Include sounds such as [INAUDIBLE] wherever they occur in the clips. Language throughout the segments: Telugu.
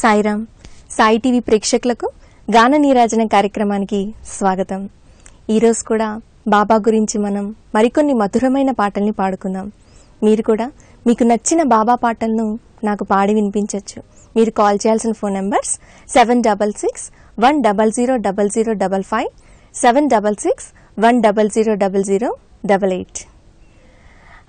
సాయిరామ్ సాయి టీవీ ప్రేక్షకులకు గాన నీరాజన కార్యక్రమానికి స్వాగతం. ఈరోజు కూడా బాబా గురించి మనం మరికొన్ని మధురమైన పాటల్ని పాడుకుందాం. మీరు కూడా మీకు నచ్చిన బాబా పాటలను నాకు పాడి వినిపించవచ్చు మీరు కాల్ చేయాల్సిన phone numbers seven double six one double zero double zero double five seven double six one double zero double zero double eight.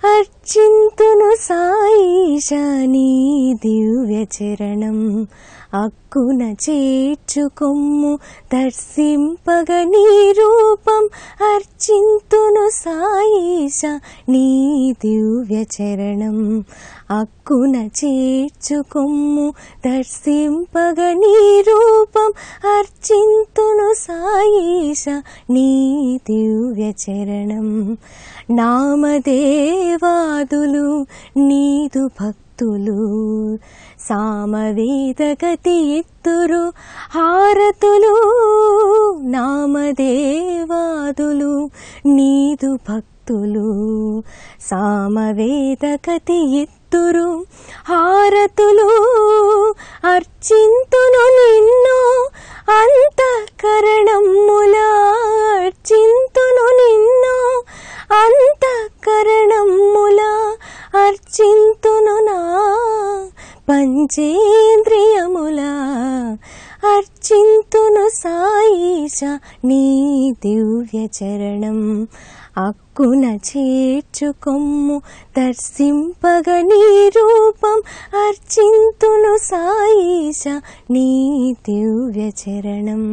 అర్చింతును సాయిషాని దివ్య చరణం. అక్కున చేర్చుకొమ్ము దర్శింపగ నీ రూపం. అర్చింతును సాయిష నీ దివ్య చరణం. అక్కున చేర్చుకొమ్ము దర్శింపగ నీ రూపం అర్చింతును సాయిష నీ దివ్య చరణం. నామదేవాదులు నీదు భక్తులు సామవేద గతి ఎత్తురు హారతులు నామదేవాదులు నీదు భక్తులు సామవేద గతి ఎత్తురు హారతులు అర్చింతును నిన్ను అంతఃకరణములా అర్చింతును నిన్ను అంతఃకరణములా అర్చింతును నా పంచేంద్రియములా అర్చింతును సాయిష నీ దివ్య చరణం అక్కున చేర్చుకొమ్ము దర్శింపగ నీ రూపం అర్చింతును సాయిష నీ దివ్య చరణం.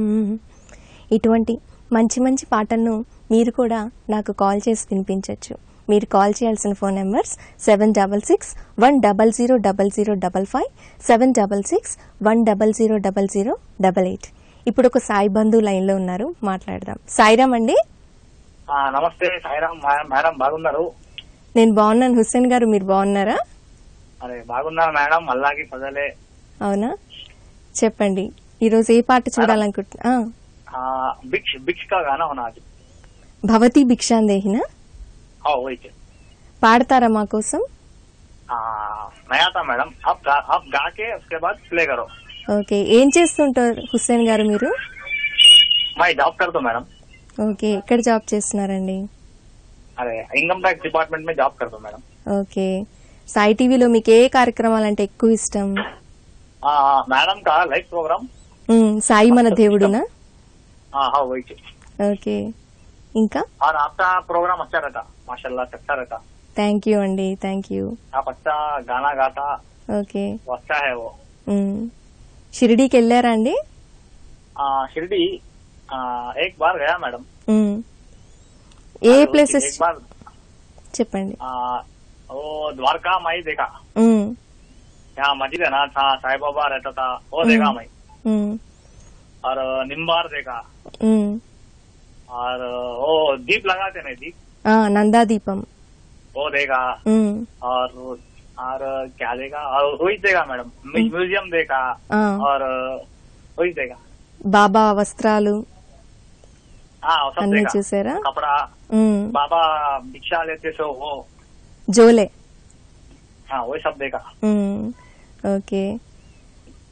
ఇటువంటి మంచి మంచి పాటలను మీరు కూడా నాకు కాల్ చేసి వినిపించవచ్చు మీరు కాల్ చేయాల్సిన phone numbers seven double six one double zero double zero double five seven double six one double zero double zero double eight. ఇప్పుడు ఒక సాయి బంధు లైన్లో ఉన్నారు మాట్లాడదాం. సాయిరామ్ అండి? నమస్తే సాయిరామ్ మా- మేడం బాగున్నారు నేను బాగున్నాను హుస్సేన్ గారు మీరు బాగున్నారా అరే బాగున్నారు మేడం అల్లాకి పదలే అవునా చెప్పండి ఈరోజు ఏ పాట చూడాలనుకుంటున్నా ఆ, भिक्ष भिक्ष का गाना होना आज భవతి భిక్షాందేహిన हाँ वही थे పాడతారా మా కోసం आ, नया था मैडम आप गा, आप गा के उसके बाद प्ले करो ఓకే ఏం చేస్తుంటారు హుస్సేన్ గారు మీరు मैं जॉब कर दो मैडम ఓకే ఎక్కడ జాబ్ చేస్తున్నారండి अरे इनकम टैक्स डिपार्टमेंट में जॉब कर दो मैडम ఓకే సాయి టీవీలో మీకు ఏ కార్యక్రమాలు అంటే ఎక్కువ ఇష్టం आ, मैडम का लाइव प्रोग्राम ఉమ్, సాయి మన దేవుడునా हाँ हाँ वही थे ఓకే ఇంకా और आपका प्रोग्राम अच्छा रहता माशाल्लाह अच्छा रहता థ్యాంక్ యూ అండి థ్యాంక్ యూ आप अच्छा गाना गाता ఓకే वो अच्छा है वो ఉమ్. షిరిడీకి వెళ్ళారా అండి आ, शिरडी आ, एक बार गया मैडम ఉమ్. ఏ और ప్లేసెస్ एक बार చెప్పండి आ, वो द्वारका माई देखा ఉమ్, यहाँ मस्जिद है ना था साई बाबा रहता था वो हम्म। देखा मैं ఉమ్, और निम्बार देखा ఉమ్. और वो दीप लगाते नहीं दीप ఆ, నందాదీపం वो देखा ఉమ్, और और क्या देखा और वही देखा मैडम म्यू- म्यूजियम देखा ఆ, और वही देखा బాబా వస్త్రాలు हाँ वो सब అన్ని देखा చూసారా कपड़ा ఉమ్, बाबा भिक्षा लेते सो वो జోలే हाँ वही सब देखा ఉమ్, ఓకే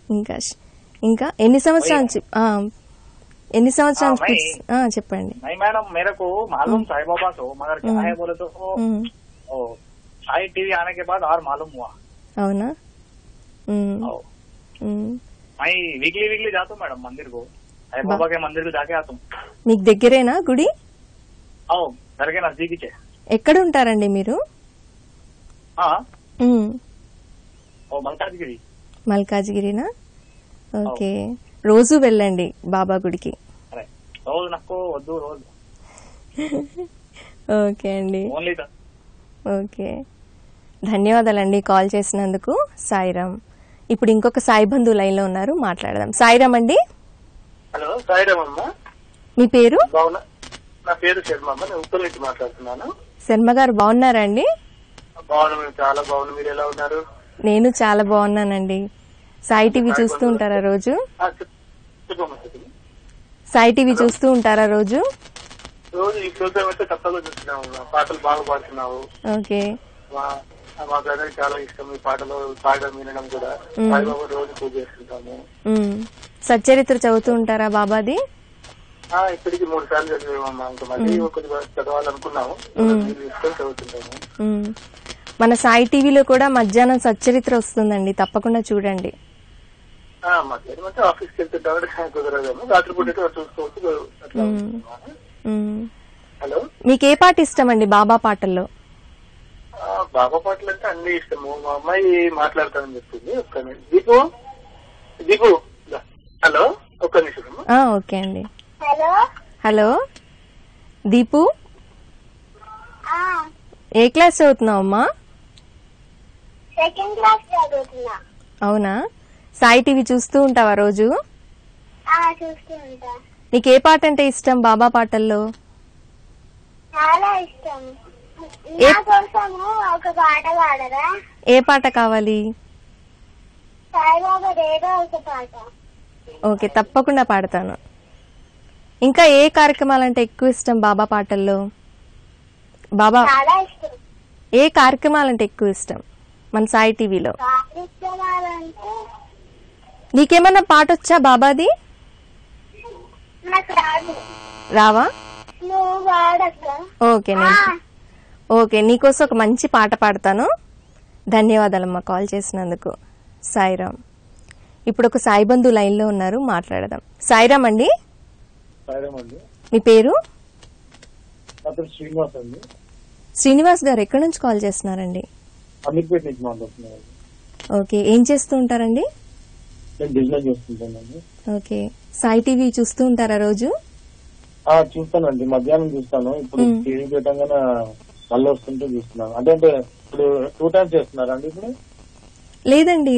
ఇంకా ష్- ఇంకా ఎన్ని సంవత్సరాల నుంచి ఆ, ఎన్ని సంవత్సరాల ఆ, నుంచి మై- కూర్చు- ఆ, చెప్పండి नहीं मैडम मेरे को मालूम साई बाबा तो मगर क्या हम्म। है बोले तो वो ఉమ్, वो साई टीवी आने के बाद और मालूम हुआ అవునా ఉమ్, और ఉమ్. मैं वीकली वीकली जाता हूँ मैडम मंदिर को साई बाबा के मंदिर को जाके आता हूँ మీకు దగ్గరేనా గుడి आओ घर के नजदीक ही है ఎక్కడ ఉంటారండి మీరు हाँ ఉమ్, वो मलकाजगिरी మల్కాజ్గిరినా ఓకే రోజు వెళ్ళండి బాబా గుడికి अरे रोज नक्को वद्दू रोज ఓకే అండి ఓన్లీ ఓకే ధన్యవాదాలండి కాల్ చేసినందుకు సాయిరామ్ ఇప్పుడు ఇంకొక సాయి బంధు లైన్లో ఉన్నారు మాట్లాడదాం సాయిరామ్ అండి హలో సాయిరామమ్మ. మీ పేరు? నా పేరు శర్మమ్మ నేను ఉత్తర్ నుంచి మాట్లాడుతున్నాను. శర్మ గారు బాగున్నారా అండి బాగున్నా మేము చాలా బాగున్నా మీరు ఎలా ఉన్నారు? నేను చాలా బాగున్నానండి సాయి టీవీ చూస్తూ ఉంటారా రోజు? సాయి టీవీ చూస్తూ ఉంటారా రోజు? రోజు ఈ ప్రోగ్రామ్ అయితే తప్పగా చూస్తున్నాము. పాటలు బాగా పాడుతున్నావు. ఓకే. మా బ్రదర్ చాలా ఇష్టం. ఈ పాటలు పాడడం వినడం కూడా. రోజు పూజ చేసుకుంటాము ఉమ్. సచ్చరిత్ర చదువుతూ ఉంటారా బాబాది? ఇప్పటికి మూడు సార్లు చదివామమ్మా. ఇంకా మళ్ళీ కొద్దిగా చదవాలనుకున్నాము. మీరు ఇష్టం చదువుతుంటాము. మన సాయి టీవీలో కూడా మధ్యాహ్నం సచ్చరిత్ర వస్తుందండి. తప్పకుండా చూడండి. ఆ, మధ్యాహ్నం అంటే ఆఫీస్కి వెళ్తుంటాము [LAUGHS] కుదరదేమో. రాత్రిపూట అయితే చూసుకోవచ్చు అట్లా ఉంటున్నాము. ఉమ్. హలో? మీకు ఏ పాట ఇష్టం అండి బాబా పాటల్లో? బాబా పాటలు అంటే అన్ని ఇష్టము. మా అమ్మాయి మాట్లాడతానని చెప్పింది. దీపు దీపు. హలో నిమిషం. ఆ, ఓకే అండి. హలో? హలో? దీపు? ఆ, ఏ క్లాస్ చదువుతున్నావు అమ్మా సెకండ్ క్లాస్ చదువుతున్నా. అవునా? సాయి టీవీ చూస్తూ ఉంటావా రోజు? ఆ, చూస్తూ ఉంటా. నీకు ఏ పాట అంటే ఇష్టం బాబా పాటల్లో? చాలా ఇష్టం. ఏ- నా కోసము ఒక పాట పాడరా? ఏ పాట కావాలి? సాయిబాబా ఏదో ఒక పాట. ఓకే తప్పకుండా పాడతాను. ఇంకా ఏ కార్యక్రమాలంటే ఎక్కువ ఇష్టం బాబా పాటల్లో? బాబా ఏ కార్యక్రమాలంటే ఎక్కువ ఇష్టం? మన సాయి టీవీలో. నీకేమన్నా పాట వచ్చా బాబాది రావా? ఓకే నేను ఓకే నీకోసం ఒక మంచి పాట పాడతాను. ధన్యవాదాలమ్మా కాల్ చేసినందుకు. సాయిరామ్. ఇప్పుడు ఒక సాయి బంధు లైన్లో ఉన్నారు మాట్లాడదాం. సాయిరామ్ అండి? మీ పేరు? శ్రీనివాస్ అండి. శ్రీనివాస్ గారు ఎక్కడి నుంచి కాల్ చేస్తున్నారండి? ఓకే ఏం చేస్తూ ఉంటారండి? ఓకే సాయి టీవీ చూస్తూ ఉంటారా రోజు? చూస్తానండి. మధ్యాహ్నం చూస్తాను. ఇప్పుడు. టీవీ పెట్టంగానే మళ్ళీ వస్తుంటే చూస్తున్నాను. అంటే అంటే ఇప్పుడు టూ టైమ్స్ చేస్తున్నారా అండి ఇప్పుడు? లేదండి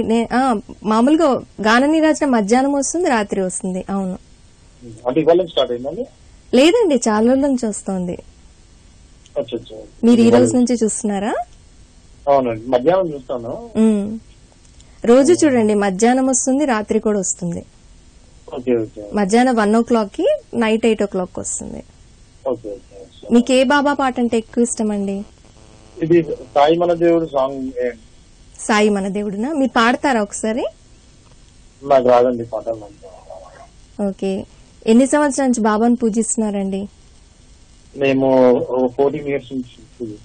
మామూలుగా గాన నీరాజన మధ్యాహ్నం వస్తుంది రాత్రి వస్తుంది అవును. లేదండి చాలా రోజుల నుంచి వస్తుంది. మీరు ఈ రోజు నుంచి చూస్తున్నారా? అవునండి మధ్యాహ్నం చూస్తాను. రోజు చూడండి మధ్యాహ్నం వస్తుంది రాత్రి కూడా వస్తుంది. మధ్యాహ్నం వన్ ఓ క్లాక్కి నైట్ ఎయిట్ ఓ క్లాక్ వస్తుంది. మీకు ఏ బాబా పాట అంటే ఎక్కువ ఇష్టం అండి ఇది సాయి మన దేవుడు సాంగ్? సాయి మన దేవుడునా? మీరు పాడతారా ఒకసారి? నాకు రాదండి పాటలు నాకు. ఓకే. ఎన్ని సంవత్సరాల నుంచి బాబాను పూజిస్తున్నారండి? మేము ఫోర్టీన్ ఇయర్స్ నుంచి.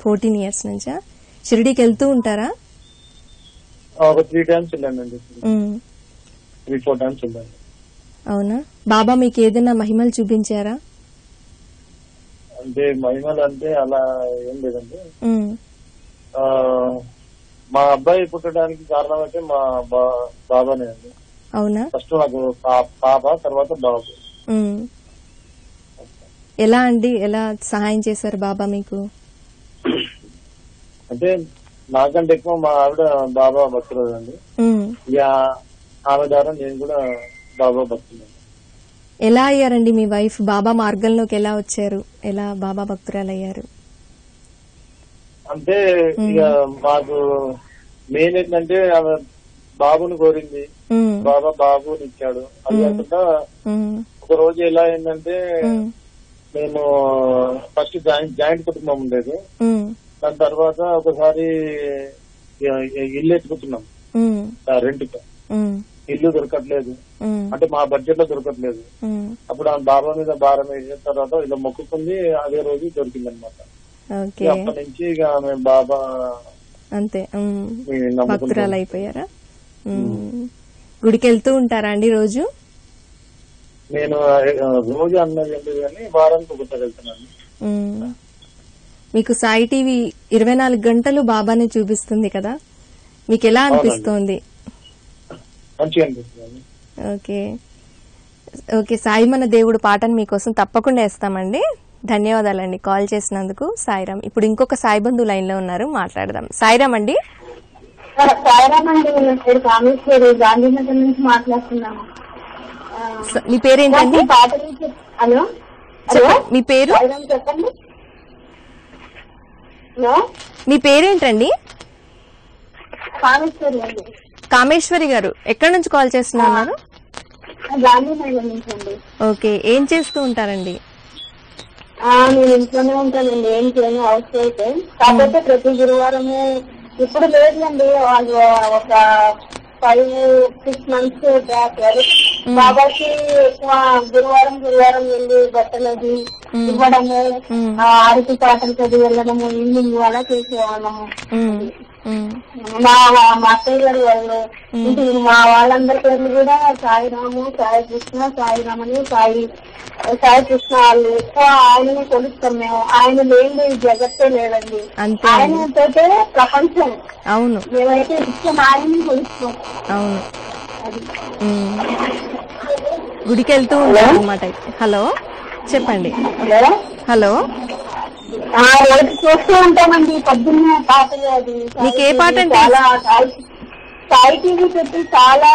ఫోర్టీన్ ఇయర్స్ నుంచా? షిరిడీకి వెళ్తూ ఉంటారా? ఒక త్రీ టైమ్స్ వెళ్ళానండి. త్రీ ఫోర్ టైమ్స్ వెళ్ళాను. అవునా? బాబా మీకు ఏదైనా మహిమలు చూపించారా? అంటే మహిమలు అంటే అలా ఏం లేదండి. మా అబ్బాయి పుట్టడానికి కారణం అయితే మా బాబానే అండి. అవునా? ఫస్ట్ నాకు పాప తర్వాత బాబు. ఎలా అండి? ఎలా సహాయం చేశారు బాబా మీకు? అంటే నాకంటే ఎక్కువ మా ఆవిడ బాబా భక్తులు అండి ఆమె ద్వారా నేను కూడా బాబా భక్తులు ఎలా అయ్యారండి మీ వైఫ్? బాబా మార్గంలోకి ఎలా వచ్చారు? ఎలా బాబా భక్తురాలు అయ్యారు అంటే ఇక మాకు మెయిన్ ఏంటంటే ఆమె బాబుని కోరింది. బాబా బాబుని ఇచ్చాడు అది కాకుండా. ఒక రోజు ఎలా అయిందంటే. మేము ఫస్ట్ జాయింట్ జాయింట్ కుటుంబం ఉండేది. దాని తర్వాత ఒకసారి ఇల్లు ఎత్తుకుతున్నాం. రెంట్. ఇల్లు దొరకట్లేదు. అంటే మా బడ్జెట్లో దొరకట్లేదు. అప్పుడు ఆ బాబా మీద భారం వేసిన తర్వాత ఇలా మొక్కుకుంది అదే రోజు దొరికింది అనమాట అప్పటి నుంచి ఇక బాబా అంతే. భక్తురాలు అయిపోయారా. గుడికి వెళ్తూ ఉంటారా అండి రోజు? నేను రోజు అన్నది కానీ వారానికి ఒకసారి వెళ్తున్నాను. మీకు సాయి టీవీ ఇరవై నాలుగు గంటలు బాబాని చూపిస్తుంది కదా? మీకు ఎలా అనిపిస్తుంది. ఓకే. ఓకే సాయి మన దేవుడు పాటను మీకోసం తప్పకుండా వేస్తామండి. ధన్యవాదాలండి. కాల్ చేసినందుకు సాయిరామ్. ఇప్పుడు ఇంకొక సాయి బంధు లైన్లో ఉన్నారు. మాట్లాడదాం. సాయిరామ్ అండి. సాయిరామ్ అండి. నా పేరు కామేశ్వరి గాంధీనగర్ నుంచి మాట్లాడుతున్నాము ఆ, స- మీ పాట గురించి హలో. మీ పేరు? చెప్పండి. మీ పేరేంటండి? కామేశ్వరి గారు. ఎక్కడి నుంచి కాల్ చేస్తున్నారు? ఓకే. ఏం చేస్తూ ఉంటారండి? నేను ఇంట్లోనే ఉంటానండి. ఏం చేయను హౌస్ అయితే కాకపోతే ప్రతి గురువారము ఇప్పుడు లేదండి వాళ్ళు ఒక ఫైవ్ సిక్స్ మంత్స్ బ్యాక్ బాబాకి ఎక్కువ గురువారం గురువారం వెళ్ళి బట్టలు అది ఇవ్వడము ఆ, ఆరతి పాటలు చదివి వెళ్ళడము ఈవినింగ్ అలా చేసేవాళ్ళము. మా మా- అత్తయ్య గారు వాళ్ళు. మా వాళ్ళందరి పేర్లు కూడా సాయిరాము సాయి కృష్ణ సాయిరామ్ అని సాయి సాయి కృష్ణ వాళ్ళు. ఎక్కువ ఆయనని కొలుస్తాం మేము. ఆయన లేని జగత్తే లేదండి. అంతే ఆయన అండి. తోటే ప్రపంచం. అవును. మేమైతే ఇష్టం ఆయనని కొలుస్తాం. అవును. గుడికి వెళ్తూ ఉంటారు అనమాట హలో? చెప్పండి. హలో? ఆ రోజు చూస్తూ ఉంటామండి పొద్దున్నే పాటలు అది మీకు ఏ పాట అంటే చాలా సాయి- సాయి టీవీ పెట్టి చాలా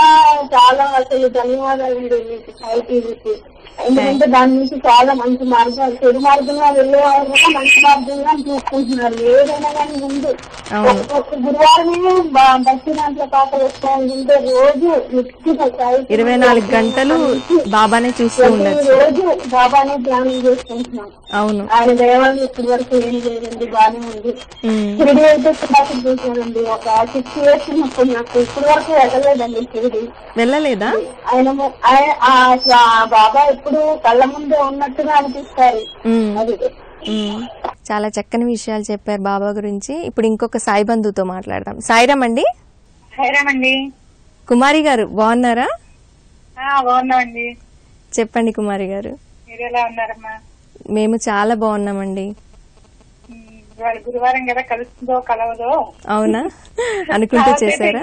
చాలా అసలు ధన్యవాదాలు అండి మీకు సాయి టీవీకి ఎందుకంటే దాని నుంచి చాలా మంచి మార్గాలు చెడు మార్గంగా వెళ్ళే వాళ్ళు కూడా మంచి మార్గంగా చూసుకుంటున్నారు. ఏదైనా కానీ ముందు గురువారమే భక్తి దాంట్లో పాటలు వస్తాయంటే రోజు ఇరవై నాలుగు గంటలు బాబానే చూస్తూ రోజు బాబానే ధ్యానం చేసుకుంటున్నాం. అవును. ఆయన దేవాలయం ఇప్పటి వరకు ఏం లేదండి బాగానే ఉంది. షిరిడి అయితే నాకు చూసానండి ఒక సిక్స్ ఇయర్స్ ఉన్నప్పుడు నాకు ఇప్పటి వరకు వెళ్ళలేదండి షిరిడి. వెళ్ళలేదా? ఆయన బాబా ఎప్పుడు కళ్ళ ముందే ఉన్నట్టుగా అనిపిస్తారు ఉమ్, అది. చాలా చక్కని విషయాలు చెప్పారు బాబా గురించి. ఇప్పుడు ఇంకొక సాయి బంధుతో మాట్లాడదాం. సాయిరామ్ అండి సరేనండి కుమారి గారు బాగున్నారా? బాగున్నామండి. చెప్పండి కుమారి గారు. మీరు ఎలా ఉన్నారమ్మా? మేము చాలా బాగున్నామండి. గురువారం కదా కలుస్తుందో కలవదో? అవునా? అనుకుంటూ చేశారా?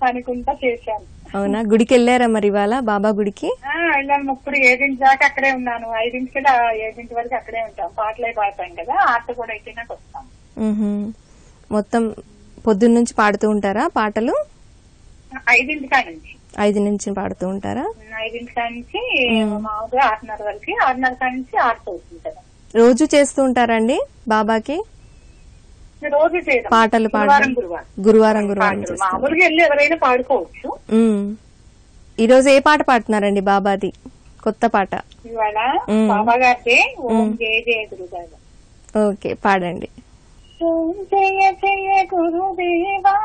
అనుకుంటా చేశాను. అవునా? గుడికి వెళ్ళారా మరి ఇవాళ బాబా గుడికి? ఆ, వెళ్ళాము. ఇప్పుడు ఏడింటి దాకా అక్కడే ఉన్నాను. ఐదింటికి ఏడింటి వరకు అక్కడే ఉంటాం. పాటలే పాడతాం కదా. ఆట కూడా అయితేనాక వస్తాం. మొత్తం పొద్దున్న నుంచి పాడుతూ ఉంటారా పాటలు? ఐదింటి నుంచి. ఐదు నుంచి పాడుతూ ఉంటారా? ఐదింటి నుంచి మామూలుగా ఆరున్నర వరకు ఆరున్నర నుంచి ఆడుతూ రోజు చేస్తూ ఉంటారండి బాబాకి? రోజు చేయడం. పాటలు పాడడం. గురువారం గురువారం. మామూలుగా వెళ్ళి ఎవరైనా పాడుకోవచ్చు. ఉమ్. ఈరోజు ఏ పాట పాడుతున్నారండి బాబాది? కొత్త పాట. ఇవాళ. బాబా గారి ఓం జయ జయ గురుదేవ. ఓకే పాడండి. జయ జయ గురుదేవా.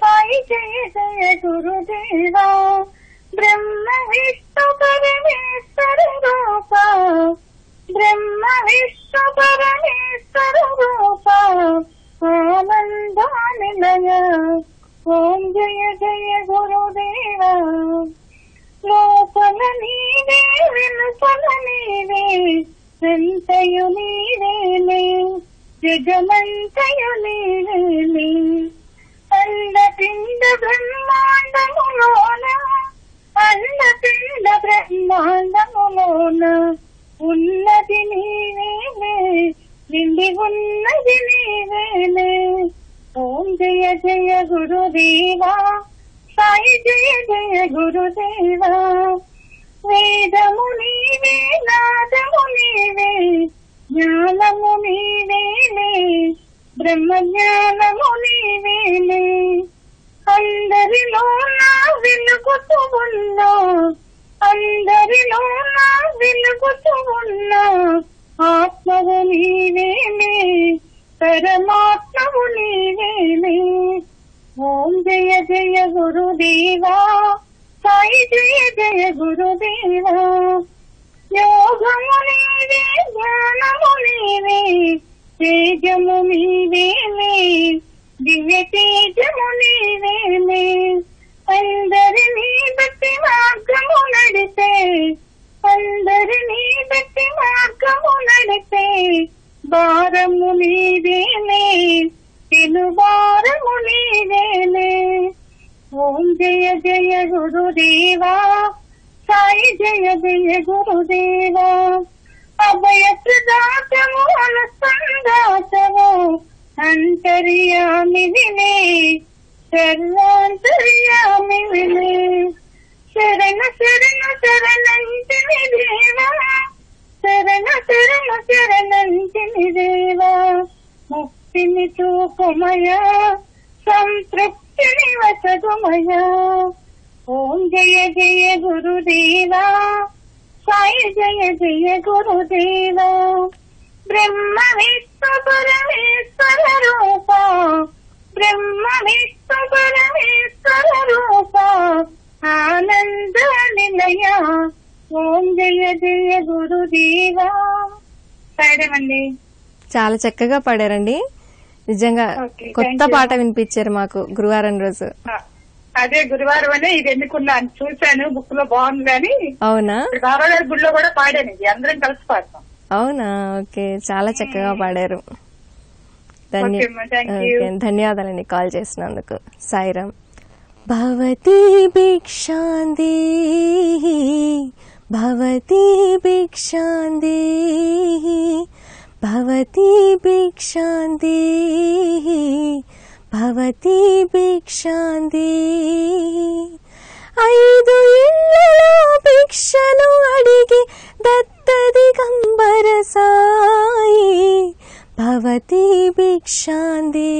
సాయి జయ జయ గురుదేవా. బ్రహ్మ విష్ణు పరమేశ్వర రూప బ్రహ్మ విష్ణు పరమేశ్వర రూప ఆనందానిలయ ఓం జయ జయ గురుదేవ. లోపల నీవే వెనుపల నీవే ఎంతయు నీవేలే జగమంతయు నీవేలే అండపిండ బ్రహ్మాండములోన అండపిండ బ్రహ్మా జయ జయ గురుదేవా. వేదము నీవే నాదము నీవే జ్ఞానము నీవేలే బ్రహ్మ జ్ఞానము నీవేలే అందరిలో నా వెలుగుతూ ఉన్నా అందరిలో నా వెలుగుతూ ఉన్నా ఆత్మవు నీవేలే పరమాత్మవు నీవేలే ఓం జయ జయ గురుదేవా సాయి జయ జయ గురుదేవా యోగము నీవే జ్ఞానము నీవే తేజము నీవేలే దివ్య తేజము నీవేలే అందరినీ బట్టి మార్గము నడితే అందరినీ బట్టి మార్గము నడితే భారము నీవేలే తినువారము నీవేలే ఓం జయ జయ గురుదేవా సాయి జయ జయ గురుదేవా. అభయ ప్రదాతము అనుసందాతము అంతర్యామి వినే సర్వాంతర్యామి వినే శరణ శరణ శరణంటిని దేవా శరణ శరణ శరణంటిని దేవా. ముక్తిని చూపుమయా సంతృప్తిని వసదుమయా ఓం జయ జయ గురుదేవా సాయి జయ జయ గురుదేవా. బ్రహ్మ విష్ణు పరమేశ్వర రూప బ్రహ్మ విష్ణు పరమేశ్వర రూప. ఆనంద నిలయ ఓం జయ జయ గురుదేవా. పాడమండి. చాలా చక్కగా పాడారండి. నిజంగా కొత్త. పాట వినిపించారు మాకు గురువారం రోజు. అదే గురువారం అనే ఇది ఎన్నుకున్నాను చూశాను బుక్లో బాగుంది కానీ అవునా? గారి గుడిలో కూడా పాడాను ఇది. అందరం కలిసి పాడతాం. అవునా? ఓకే చాలా చక్కగా పాడారు. ధన్యవాదాలండి కాల్ చేసినందుకు. సాయిరామ్ భవతి భిక్షాంది భవతి భవతి భిక్షాంది భవతి భిక్షాంది ఐదు ఇళ్ళలో భిక్షను అడిగి దత్తది కంబర సాయి భవతి భిక్షాంది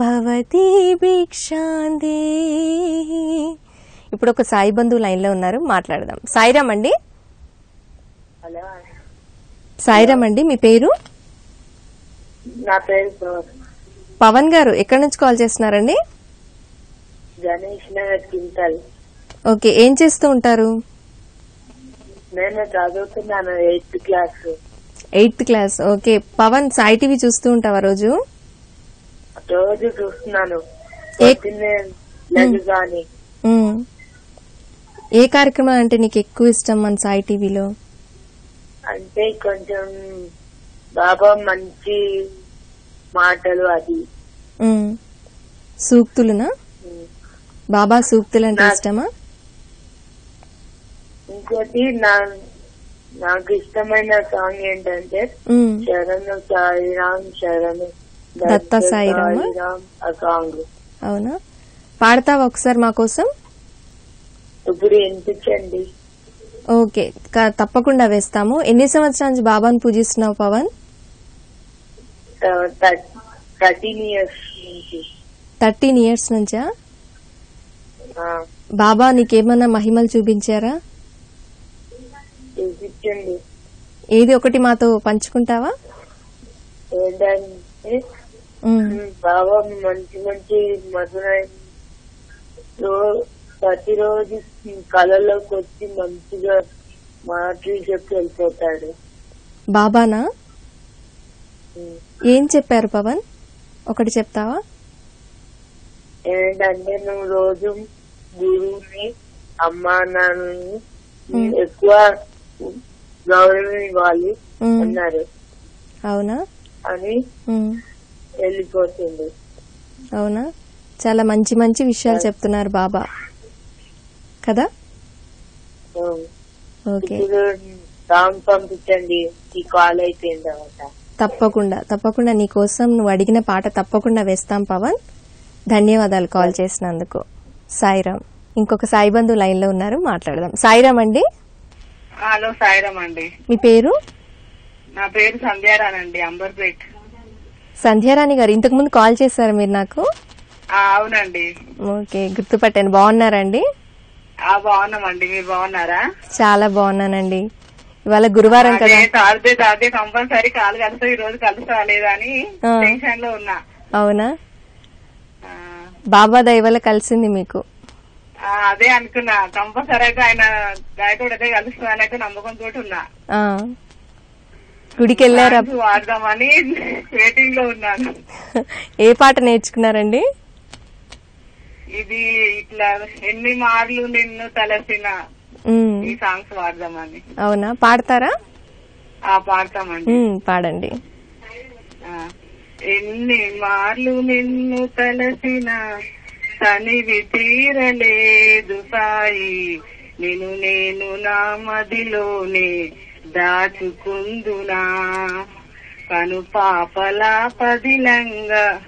భవతి భిక్షాంది ఇప్పుడు ఒక సాయి బంధువు లైన్లో ఉన్నారు మాట్లాడదాం. సాయిరామ్ అండి. హలో సాయిరామ్ అండి మీ పేరు? నా పేరు పవన్. గారు ఎక్కడి నుంచి కాల్ చేస్తున్నారండి? గణేష్ నగర్ చింతల్ ఓకే ఏం చేస్తూ ఉంటారు? నేను చదువుతున్నాను eighth class. Eighth class okay. Pawan Sai TV చూస్తూ ఉంటావా రోజు? రోజు చూస్తున్నాను. ఏ- పొద్దున్నే లెగగాని ఉమ్. ఏ కార్యక్రమం అంటే నీకు ఎక్కువ ఇష్టం మన సాయి టీవీలో? అంటే కొంచెం బాబా మంచి మాటలు అది. సూక్తులునా. బాబా సూక్తులు అంటే ఇష్టమా ఇంకోటి నా నాకు ఇష్టమైన సాంగ్ ఏంటంటే. శరణు సాయిరామ్ శరణు దత్త సాయిరామా? సాయిరామ్ ఆ సాంగ్ అవునా పాడతావా ఒకసారి మా కోసం ఇప్పుడు వినిపించండి ఓకే. తప్పకుండా వేస్తాము. ఎన్ని సంవత్సరాల నుంచి బాబాను పూజిస్తున్నావు పవన్? థర్టీన్ ఇయర్స్ నుంచి. థర్టీన్ ఇయర్స్ నుంచా? ఆ, బాబా నీకేమన్నా మహిమలు చూపించారా? ఏది ఒకటి మాతో పంచుకుంటావా? ఏంటంటే. బాబా మంచి మంచి మధురైన రో- ప్రతిరోజు కళలోకి వచ్చి మంచిగా మాటలు చెప్పి వెళ్ళిపోతాడు. బాబానా. ఏం చెప్పారు పవన్? ఒకటి చెప్తావా? ఏంటంటే నువ్వు రోజు గురువుని అమ్మా నాన్నని. ఎక్కువ గౌరవం ఇవ్వాలి. అన్నారు. అవునా? అని. వెళ్ళిపోతుంది. అవునా? చాలా మంచి మంచి విషయాలు చెప్తున్నారు బాబా. కదా. ఓకే. పంపించండి ఈ కాల్ అయిపోయిన తర్వాత. తప్పకుండా తప్పకుండా నీ కోసం నువ్వు అడిగిన పాట తప్పకుండా వేస్తాం పవన్. ధన్యవాదాలు కాల్ చేసినందుకు. సాయిరామ్ ఇంకొక సాయి బంధు లైన్లో ఉన్నారు మాట్లాడదాం. సాయిరామ్ అండి? హలో సాయిరామ్ అండి. మీ పేరు? నా పేరు సంధ్యారానండి అంబర్పేట్. సంధ్యారాణి గారు ఇంతకు ముందు కాల్ చేశారు మీరు నాకు? అవునండి. ఓకే గుర్తుపట్టాను. బాగున్నారండి బాగున్నామండి. మీరు బాగున్నారా? చాలా బాగున్నానండి. ఇవాళ గురువారం కదా. అదే తాడితే తాడితే కంపల్సరీ కాలు కలిసి ఈ రోజు కలిసి రాలేదని ఆ. టెన్షన్లో ఉన్నా. అవునా? బాబా దయవల్ల కలిసింది మీకు. ఆ, అదే అనుకున్నా. కంపల్సరీ ఆయన గాయకుడు అయితే కలుస్తుందని అయితే నమ్మకం తోటి ఉన్నా. గుడికి వెళ్ళారా వాడదామని వెయిటింగ్లో ఉన్నాను. ఏ పాట నేర్చుకున్నారండి? ఇది ఇట్లా ఎన్ని మార్లు నిన్ను తలసిన ఈ సాంగ్స్ వాడదామని. అవునా? పాడతారా? ఆ పాడతామండి. పాడండి. ఎన్ని మార్లు నిన్ను తలసిన తనివి తీరలేదు సాయి. నిన్ను నేను నా మదిలోనే దాచుకుందునా. కను పాపలా పదిలంగా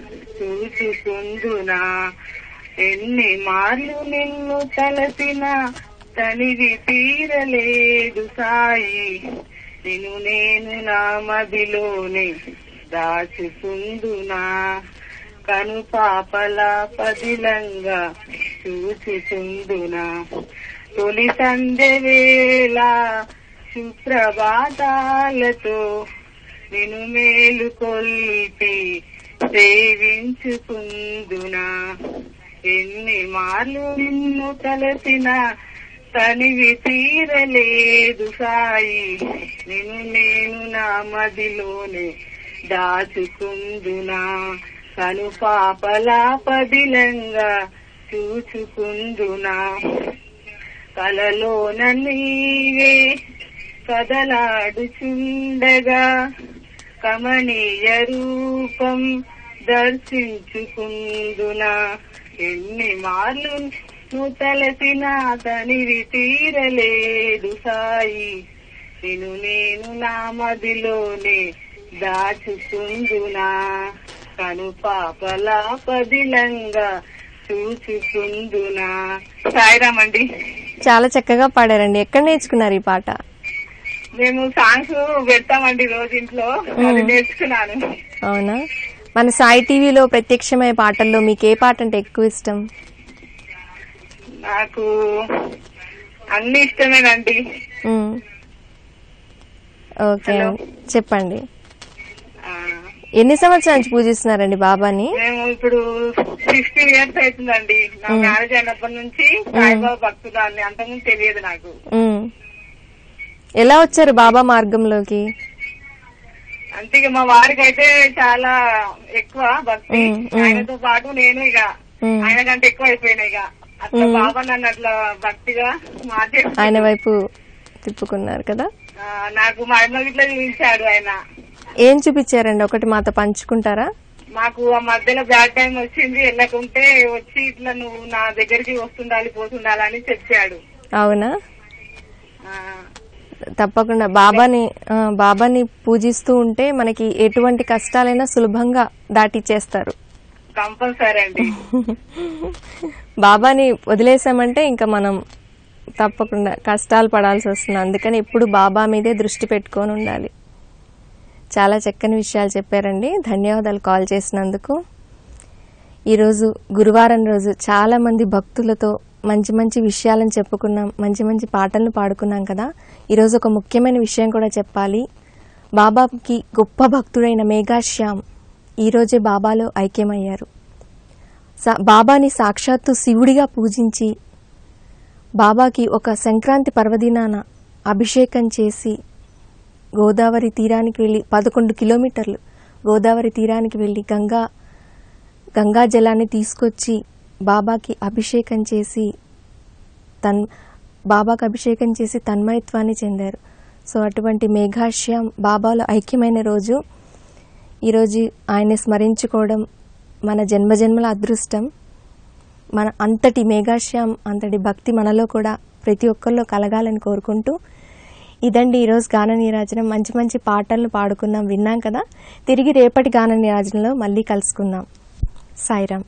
చూసుకుందునా ఎన్ని మార్లు నిన్ను తలసిన తనివి తీరలేదు సాయి. నిన్ను నేను నా మదిలోనే దాచుతుందునా కను పాపల పదిలంగా చూచుతుందునా తొలి సంధ్య వేళ సుప్రభాతాలతో నిన్ను మేలు కొల్పి సేవించుకుందునా ఎన్ని మార్లు నిన్ను తలసిన తనివి తీరలేదు సాయి. నిన్ను నేను నా మదిలోనే దాచుకుందునా. కను పాపలాపదిలంగా చూచుకుందునా. కలలోన నీవే కదలాడుచుండగా. కమనీయ రూపం దర్శించుకుందునా. ఎన్ని మార్లు నువ్వు తలసిన తనివి తీరలేదు సాయి. నేను నేను నా మదిలోనే దాచుకుందునా? కను పాపలా పదిలంగా చూచుకుందునా? సాయిరామ్ అండి చాలా చక్కగా పాడారండి. ఎక్కడ నేర్చుకున్నారు ఈ పాట? మేము సాంగ్స్ పెడతామండి రోజు ఇంట్లో. నేర్చుకున్నాను. అవునా? మన సాయి టీవీలో ప్రత్యక్షమయ్యే పాటల్లో మీకు ఏ పాట అంటే ఎక్కువ ఇష్టం? నాకు అన్ని ఇష్టమేనండి. ఓకే. చెప్పండి. ఎన్ని సంవత్సరాల నుంచి పూజిస్తున్నారండి బాబాని? మేము ఇప్పుడు సిక్స్టీన్ ఇయర్స్ అవుతుందండి. నా మ్యారేజ్ అయినప్పటి నుంచి సాయిబాబా భక్తుదాన్ని అంతకుముందు తెలియదు నాకు. ఎలా వచ్చారు బాబా మార్గంలోకి? అంటే ఇక మా వారికి అయితే చాలా ఎక్కువ భక్తి. ఆయనతో పాటు నేను ఇక. ఆయన కంటే ఎక్కువ అయిపోయినా ఇక. అట్లా. బాబా నన్ను అట్లా భక్తిగా మార్చే ఆయన వైపు తిప్పుకున్నారు కదా? నాకు మా అమ్మ ఇట్లా చూపించాడు ఆయన. ఏం చూపించారండి? ఒకటి మాతో పంచుకుంటారా? మాకు ఆ మధ్యలో బ్యాడ్ టైం వచ్చింది వెళ్ళకుంటే వచ్చి ఇట్లా నువ్వు నా దగ్గరికి వస్తుండాలి పోతుండాలి అని చెప్పాడు. అవునా? ఆ, తప్పకుండా. బాబాని బాబాని పూజిస్తూ ఉంటే మనకి ఎటువంటి కష్టాలైనా సులభంగా దాటిచ్చేస్తారు. కంపల్సరీ అండి. [LAUGHS] బాబాని వదిలేసామంటే ఇంకా మనం తప్పకుండా కష్టాలు పడాల్సి వస్తుంది. అందుకని ఎప్పుడు బాబా మీదే దృష్టి పెట్టుకొని ఉండాలి. చాలా చక్కని విషయాలు చెప్పారండి. ధన్యవాదాలు కాల్ చేసినందుకు. ఈరోజు గురువారం రోజు చాలా మంది భక్తులతో మంచి మంచి విషయాలను చెప్పుకున్నాం మంచి మంచి పాటలను పాడుకున్నాం కదా. ఈరోజు ఒక ముఖ్యమైన విషయం కూడా చెప్పాలి. బాబాకి గొప్ప భక్తుడైన మేఘాశ్యామ్ ఈరోజే బాబాలో ఐక్యమయ్యారు. సా- బాబాని సాక్షాత్తు శివుడిగా పూజించి బాబాకి ఒక సంక్రాంతి పర్వదినాన అభిషేకం చేసి గోదావరి తీరానికి వెళ్ళి పదకొండు కిలోమీటర్లు గోదావరి తీరానికి వెళ్ళి గంగా గంగా జలాన్ని తీసుకొచ్చి బాబాకి అభిషేకం చేసి తన్ బాబాకి అభిషేకం చేసి తన్మయత్వాన్ని చెందారు. సో అటువంటి మేఘాశ్యాం బాబాలో ఐక్యమైన రోజు. ఈరోజు ఆయన్ని స్మరించుకోవడం మన జన్మజన్మల అదృష్టం. మన అంతటి మేఘాశ్యాం అంతటి భక్తి మనలో కూడా ప్రతి ఒక్కరిలో కలగాలని కోరుకుంటూ ఇదండి ఈరోజు గాన నీరాజనం. మంచి మంచి పాటలను పాడుకున్నాం విన్నాం కదా? తిరిగి రేపటి గాన నీరాజనంలో మళ్ళీ కలుసుకుందాం. సాయిరామ్.